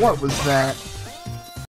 what was that?